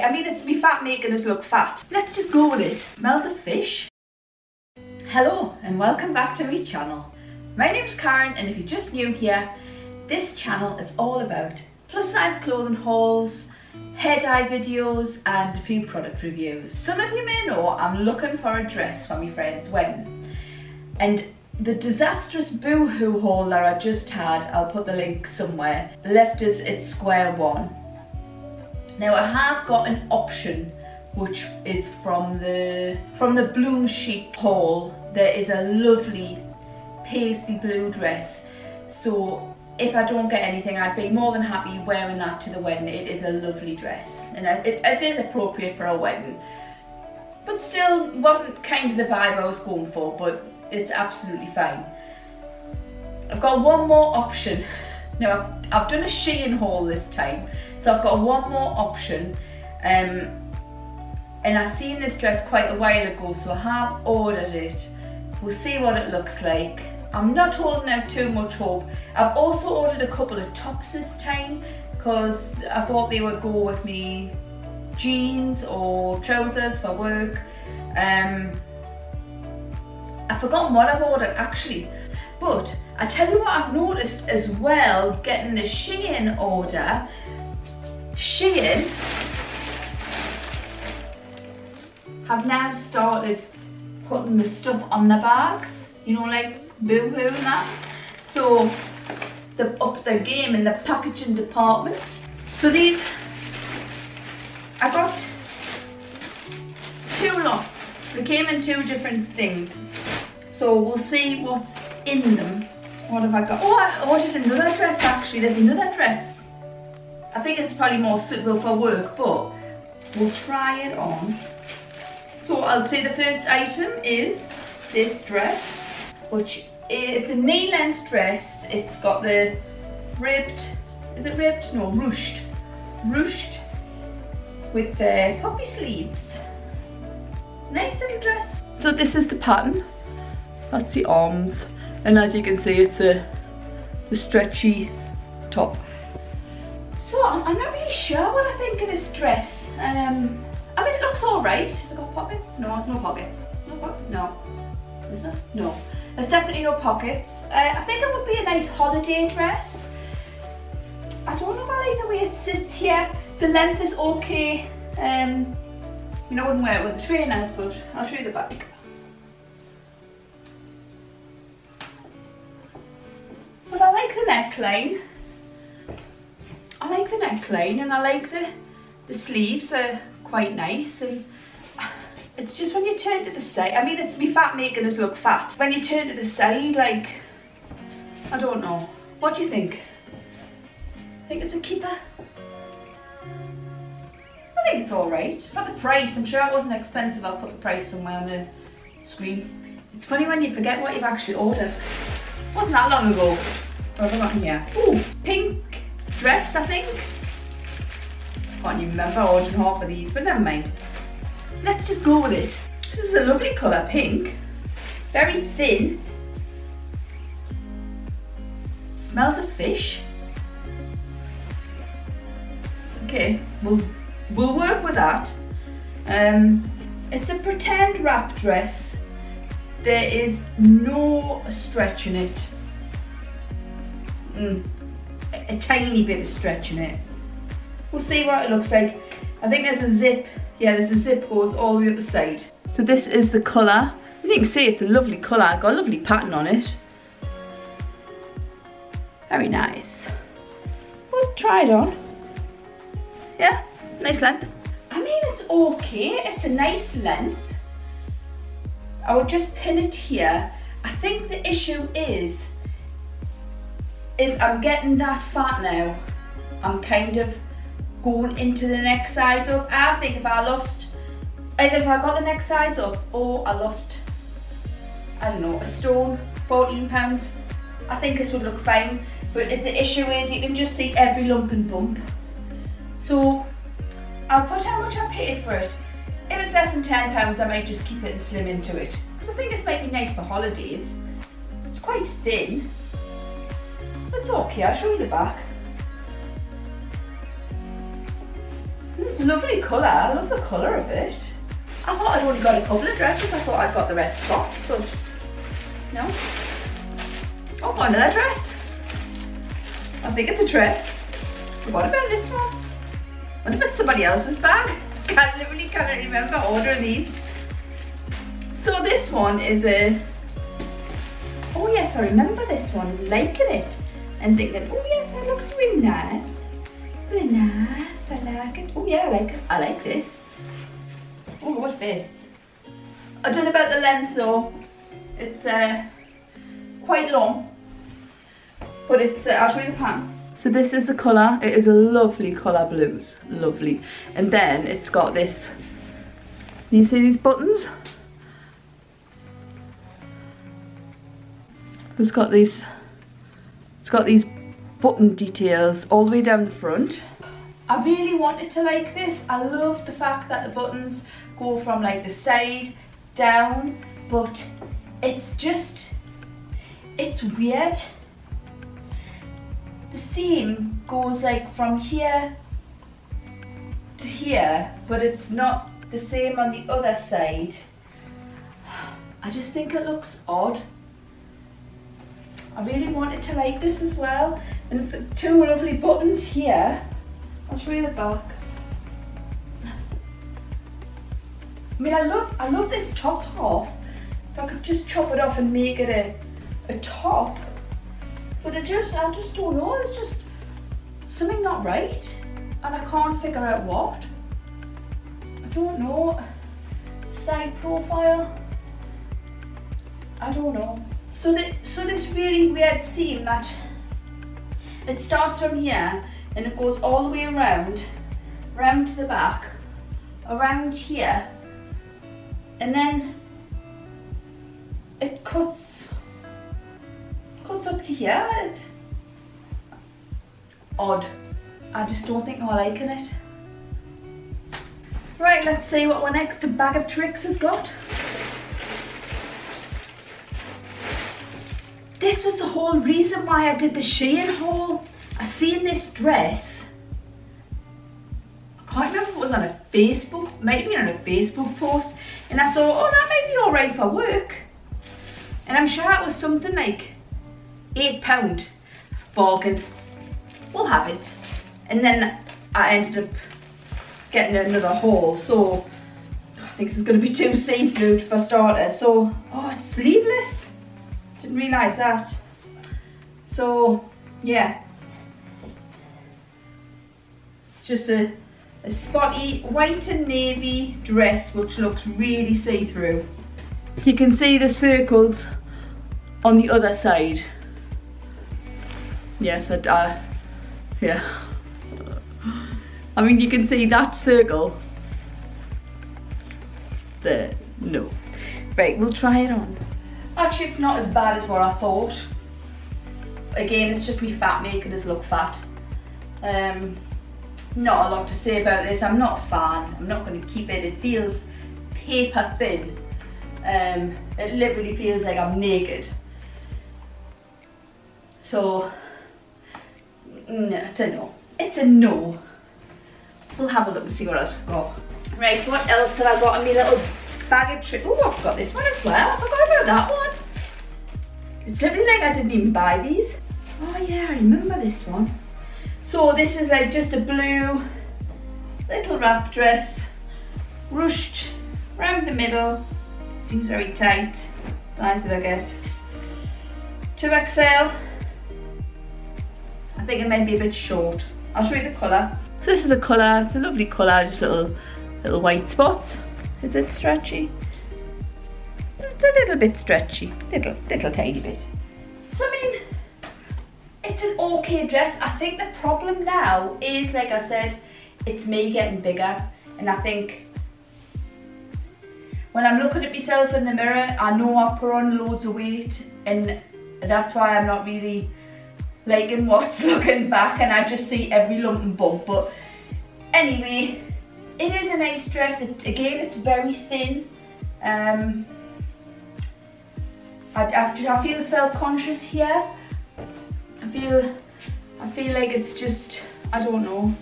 I mean, it's me fat making us look fat. Let's just go with it. Smells of fish. Hello and welcome back to my channel. My name's Karen and if you're just new here, this channel is all about plus size clothing hauls, hair dye videos and a few product reviews. Some of you may know I'm looking for a dress for my friend's wedding and the disastrous boohoo haul that I just had, I'll put the link somewhere, left us at square one now I have got an option which is from the from the Bloom Chic haul. There is a lovely pasty blue dress. So if I don't get anything, I'd be more than happy wearing that to the wedding. It is a lovely dress and it, it is appropriate for a wedding. But still wasn't kind of the vibe I was going for, but it's absolutely fine. I've got one more option now I've, I've done a Shein haul this time, so I've got one more option. Um, and I've seen this dress quite a while ago, so I have ordered it. We'll see what it looks like. I'm not holding out too much hope. I've also ordered a couple of tops this time because I thought they would go with me jeans or trousers for work. Um, I've forgotten what I've ordered actually, but I tell you what I've noticed as well, getting the Shein order, Shein have now started putting the stuff on the bags, you know, like Boohoo and that. So they've upped their game in the packaging department. So these, I got two lots. They came in two different things. So we'll see what's in them what have I got? Oh, I ordered another dress actually. There's another dress. I think it's probably more suitable for work, but we'll try it on. So I'll say the first item is this dress, which it's a knee length dress. It's got the ribbed, is it ribbed? No, ruched. Ruched with the poppy sleeves. Nice little dress. So this is the pattern. That's the arms and as you can see it's a, a stretchy top. I'm, not really sure what I think of this dress. Um, I mean it looks alright. Has it got pockets? No, there's no pockets. No pockets? No. Is there? No. There's definitely no pockets. Uh, I think it would be a nice holiday dress. I don't know if I like the way it sits here. The length is okay. Um, you know, I wouldn't wear it with the trainers, but I'll show you the back. But I like the neckline. I like the neckline and I like the, the sleeves are quite nice and it's just when you turn to the side, I mean it's me fat making us look fat. When you turn to the side, like, I don't know. What do you think? think it's a keeper? I think it's alright. For the price, I'm sure it wasn't expensive. I'll put the price somewhere on the screen. It's funny when you forget what you've actually ordered. Wasn't that long ago. What have I got here? Ooh, pink dress, I think. Can't even remember, I ordered half of these, but never mind. Let's just go with it. This is a lovely colour, pink. Very thin. Smells of fish. Okay, we'll, we'll work with that. Um, it's a pretend wrap dress. There is no stretch in it mm, a tiny bit of stretch in it. We'll see what it looks like. I think there's a zip. Yeah, there's a zip goes all the way up the side. So this is the colour. You can see it's a lovely colour. Got a lovely pattern on it. Very nice. We'll try it on. Yeah, nice length. I mean, it's okay. It's a nice length. I will just pin it here. I think the issue is is I'm getting that fat now. I'm kind of going into the next size up. I think if I lost, either if I got the next size up or I lost, I don't know, a stone, 14 pounds, I think this would look fine. But the issue is you can just see every lump and bump. So I'll put how much I paid for it. If it's less than 10 pounds, I might just keep it and slim into it. Because I think this might be nice for holidays. It's quite thin. It's okay, I'll show you the back. A lovely colour. I love the colour of it. I thought I'd only got a couple of dresses. I thought I'd got the rest tops, but no. Oh, got another dress. I think it's a dress. What about this one? What about somebody else's bag? I literally cannot remember ordering these. So this one is a, oh yes, I remember this one, liking it. And thinking, oh yes, that looks really nice. Really nice, I like it. Oh yeah, I like it. I like this. Oh, it fits. I don't know about the length though. It's uh, quite long. But it's, uh, I'll show you the pan. So this is the colour. It is a lovely colour blues. Lovely. And then it's got this, you see these buttons? It's got these, it's got these button details all the way down the front. I really wanted to like this. I love the fact that the buttons go from like the side down, but it's just, it's weird. The seam goes like from here to here, but it's not the same on the other side. I just think it looks odd. I really wanted to like this as well. And it's two lovely buttons here. I'll show you the back. I mean, I love, I love this top half. If I could just chop it off and make it a, a top. But I just, I just don't know. It's just something not right. And I can't figure out what. I don't know. Side profile. I don't know. So, the, so this really weird seam that it starts from here and it goes all the way around, around to the back, around here, and then it cuts, cuts up to here. It, odd. I just don't think I'm liking it. Right, let's see what our next bag of tricks has got. This was the whole reason why I did the Shein haul. I seen this dress. I can't remember if it was on a Facebook, might have been on a Facebook post. And I saw, oh, that might be all right for work. And I'm sure it was something like eight pound bargain. We'll have it. And then I ended up getting another haul. So I think this is going to be too see-through for starters. So, oh, it's sleeveless. Didn't realise that. So, yeah. It's just a, a spotty white and navy dress which looks really see-through. You can see the circles on the other side. Yes, I, uh, yeah. I mean, you can see that circle. There, no. Right, we'll try it on. Actually, it's not as bad as what I thought. Again, it's just me fat making us look fat. Um, not a lot to say about this. I'm not a fan. I'm not going to keep it. It feels paper thin. Um, it literally feels like I'm naked. So, no, it's a no. It's a no. We'll have a look and see what else we've got. Right, what else have I got in my little bag of tricks? Oh, I've got this one as well. I forgot about that one. It's literally like I didn't even buy these. Oh yeah, I remember this one. So this is like just a blue little wrap dress, ruched around the middle. Seems very tight. It's nice that I get. 2XL. I think it may be a bit short. I'll show you the colour. So this is the colour, it's a lovely colour, just little little white spots. Is it stretchy? It's a little bit stretchy, little, little tiny bit. So I mean, it's an okay dress. I think the problem now is, like I said, it's me getting bigger. And I think when I'm looking at myself in the mirror, I know I've put on loads of weight and that's why I'm not really liking what's looking back and I just see every lump and bump. But anyway, it is a nice dress. It, again, it's very thin. Um, I, I, I feel self-conscious here. I feel, I feel like it's just, I don't know.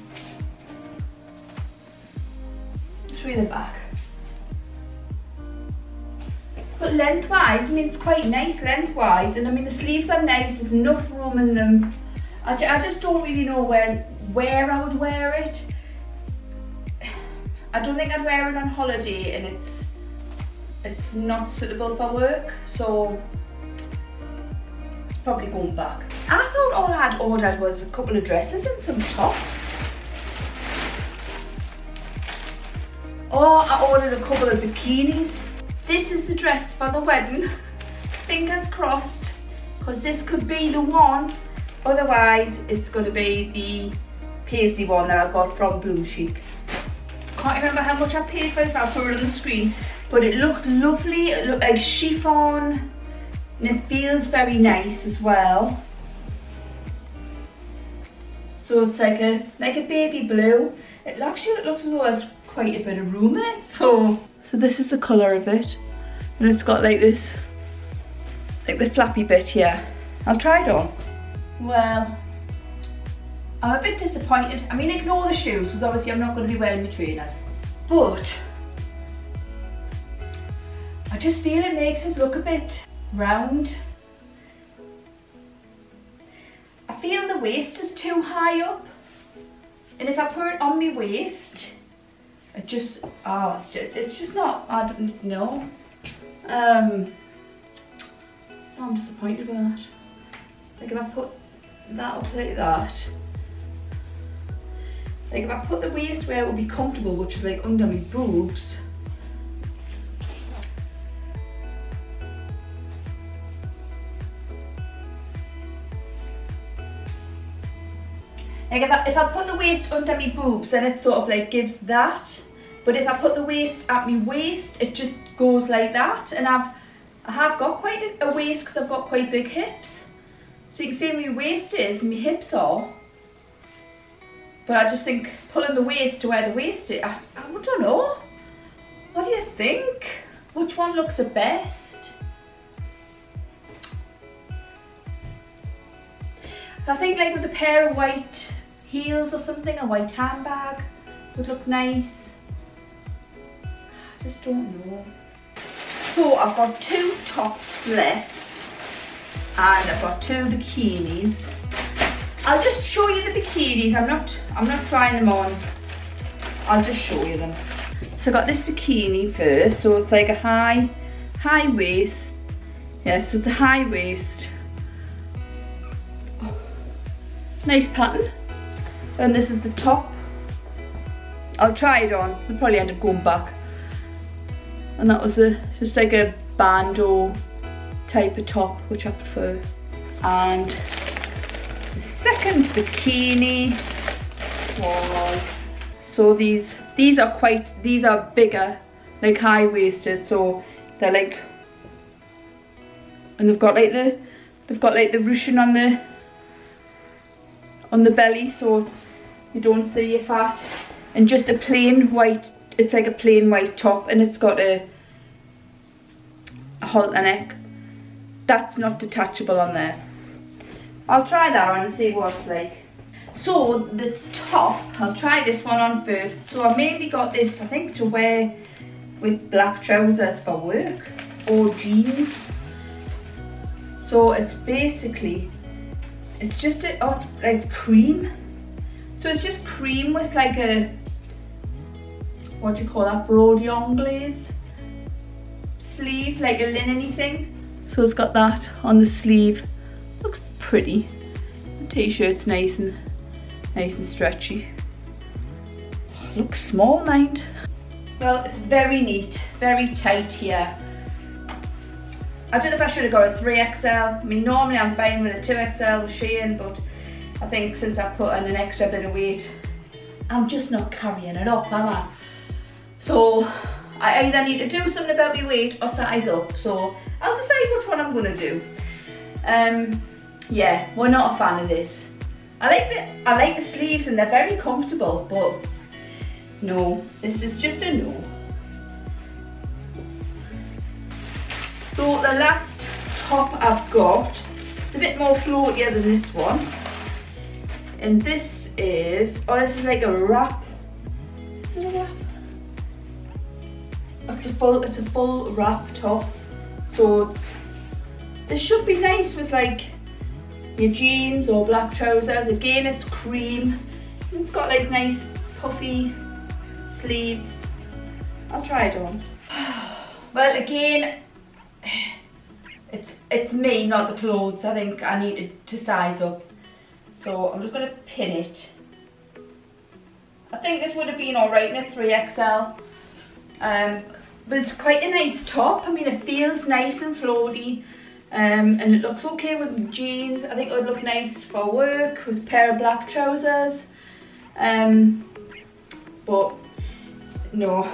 show you the back. But lengthwise, I mean, it's quite nice lengthwise. And I mean, the sleeves are nice. There's enough room in them. I, I just don't really know where, where I would wear it. I don't think I'd wear it on holiday and it's it's not suitable for work. So probably going back. I thought all I'd ordered was a couple of dresses and some tops. Oh, I ordered a couple of bikinis. This is the dress for the wedding. Fingers crossed, because this could be the one. Otherwise, it's going to be the paisley one that I got from Bloom Chic. Can't remember how much I paid for this, I'll put it on the screen. But it looked lovely, it looked like chiffon, and it feels very nice as well. So it's like a like a baby blue. It actually it looks as though there's quite a bit of room in it. So so this is the colour of it. And it's got like this like the flappy bit here. I'll try it on. Well, I'm a bit disappointed. I mean, ignore the shoes, because obviously I'm not going to be wearing my trainers. But, I just feel it makes us look a bit round. I feel the waist is too high up. And if I put it on my waist, it just, oh, it's just, it's just not, I don't know. Um, I'm disappointed with that. Like if I put that up like that, like if I put the waist where it would be comfortable, which is like under my boobs, Like if I, if I put the waist under my boobs, then it sort of like gives that. But if I put the waist at my waist, it just goes like that. And I've, I have got quite a, a waist because I've got quite big hips. So you can see my waist is, my hips are. But I just think pulling the waist to where the waist is, I, I don't know. What do you think? Which one looks the best? I think like with a pair of white heels or something, a white handbag would look nice. I just don't know. So I've got two tops left and I've got two bikinis. I'll just show you the bikinis. I'm not I'm not trying them on. I'll just show you them. So I got this bikini first. So it's like a high high waist. Yeah, so it's a high waist. Oh, nice pattern. And this is the top. I'll try it on. I'll probably end up going back. And that was a just like a bandeau type of top, which I prefer. And the second bikini was, so these, these are quite, these are bigger, like high-waisted, so they're like, and they've got like the, they've got like the ruching on the, on the belly, so you don't see your fat. And just a plain white, it's like a plain white top, and it's got a, a halter neck that's not detachable on there. I'll try that on and see what it's like. So the top, I'll try this one on first. So I mainly got this, I think, to wear with black trousers for work or jeans. So it's basically, it's just a, oh, it's like cream. So it's just cream with like a, what do you call that, brode anglaise sleeve, like a linen thing. So it's got that on the sleeve. Looks pretty. The t-shirt's nice and nice and stretchy. looks small, mind. Well, it's very neat, very tight here. I don't know if I should have got a 3XL. I mean, normally I'm fine with a 2XL with Shein, but I think since I put on an extra bit of weight, I'm just not carrying it up, am I? So, I either need to do something about my weight or size up. So, I'll decide which one I'm gonna do. Um, yeah, we're not a fan of this. I like the I like the sleeves and they're very comfortable, but no, this is just a no. So the last top I've got, it's a bit more floatier than this one. And this is, oh this is like a wrap. Is it a wrap? it's a full it's a full wrap top. So it's this should be nice with like your jeans or black trousers. Again it's cream. It's got like nice puffy sleeves. I'll try it on. Well again it's it's me not the clothes. I think I needed to size up so I'm just going to pin it I think this would have been alright in a 3XL um, but it's quite a nice top. I mean, it feels nice and floaty. Um, and it looks okay with jeans. I think it would look nice for work with a pair of black trousers. Um, but no,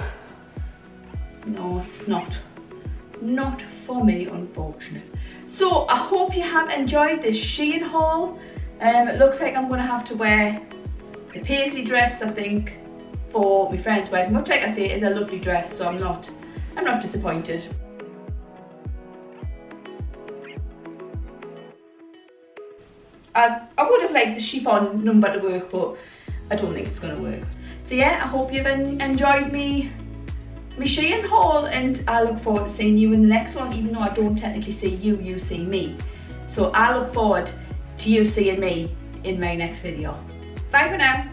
no, it's not. Not for me, unfortunately. So I hope you have enjoyed this Shein haul. Um, it looks like I'm going to have to wear the paisley dress, I think, for my friend's wedding, which like I say is a lovely dress, so I'm not I'm not disappointed. I, I would have liked the chiffon number to work, but I don't think it's going to work. So yeah, I hope you've enjoyed me, me Shein haul, and I look forward to seeing you in the next one, even though I don't technically see you, you see me. So I look forward to you seeing me in my next video. Bye for now.